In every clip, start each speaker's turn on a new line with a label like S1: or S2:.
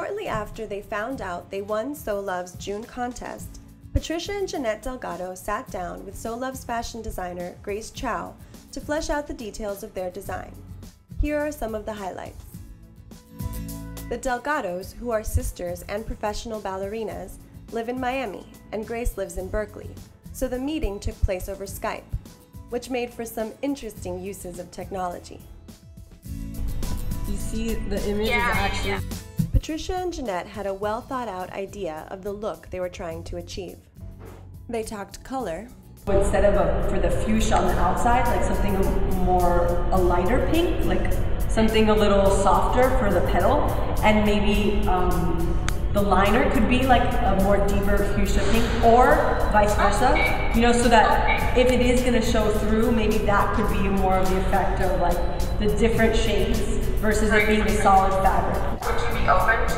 S1: Shortly after they found out they won Sew Love's June contest, Patricia and Jeanette Delgado sat down with Sew Love's fashion designer, Grace Chow, to flesh out the details of their design. Here are some of the highlights. The Delgados, who are sisters and professional ballerinas, live in Miami, and Grace lives in Berkeley, so the meeting took place over Skype, which made for some interesting uses of technology.
S2: You see the image
S3: Yeah,
S2: is actually
S3: yeah.
S1: Patricia and Jeanette had a well thought out idea of the look they were trying to achieve. They talked color,
S2: instead of a, for the fuchsia on the outside, like something more a lighter pink, like something a little softer for the petal, and maybe um, the liner could be like a more deeper fuchsia pink, or vice versa. You know, so that if it is going to show through, maybe that could be more of the effect of like the different shades versus it being a solid fabric.
S3: Would you be open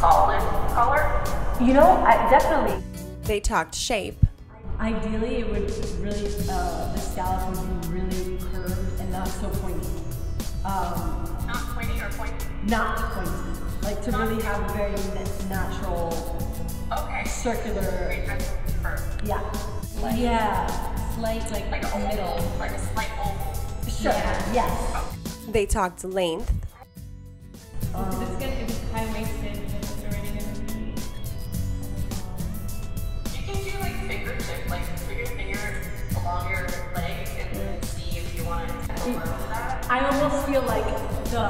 S3: solid color?
S2: You know, I definitely.
S1: they talked shape,
S2: Ideally, it would really, uh, the scallop would be really curved and not so pointy. Um,
S3: Not pointy or pointy?
S2: not pointy. Like to really have a very natural,
S3: Okay.
S2: circular,
S3: Wait, that's for
S2: yeah. Yeah.
S4: Slight, like,
S3: like a
S4: middle.
S3: like a slight oval.
S2: Sure,
S4: Yeah.
S2: yes.
S1: they talked length,
S4: Because
S2: I almost feel like the,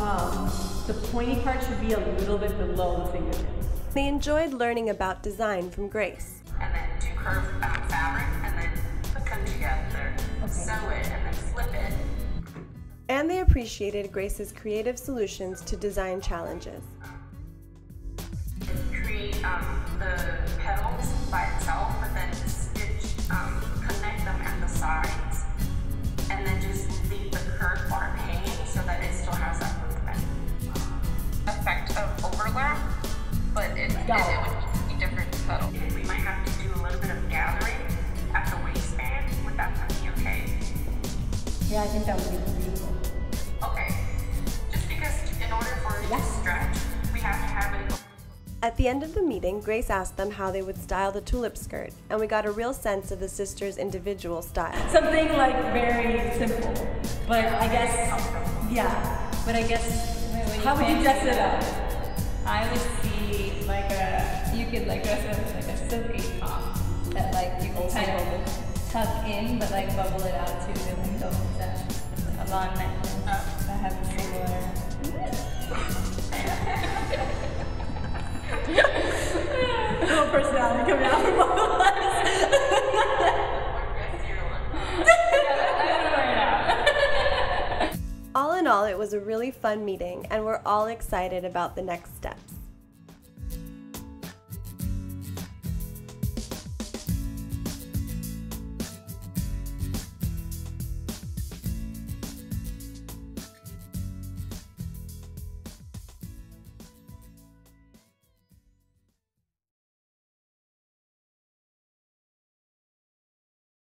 S2: um, the pointy part should be a little bit below the fingertip.
S1: they enjoyed learning about design from Grace.
S3: And then do curve um, fabric and then put them together. Sew it and then flip it.
S1: And they appreciated Grace's creative solutions to design challenges.
S3: create um, the petals by itself,
S2: Yeah, I think that would be beautiful.
S3: Okay. Just because in order for it to stretch, we have to have it
S1: At the end of the meeting, Grace asked them how they would style the tulip skirt, and we got a real sense of the sisters' individual style.
S2: Something like very simple, but I guess, yeah.
S4: But I guess. when when
S2: How would you dress it up?
S4: I would see like a. You could like dress it up with like a silky top that like you can kind of tuck in, but like bubble it out to the window. That a long oh. necklace that has a similar.
S2: Little personality coming out from both of us.
S1: All in all, it was a really fun meeting, and we're all excited about the next steps.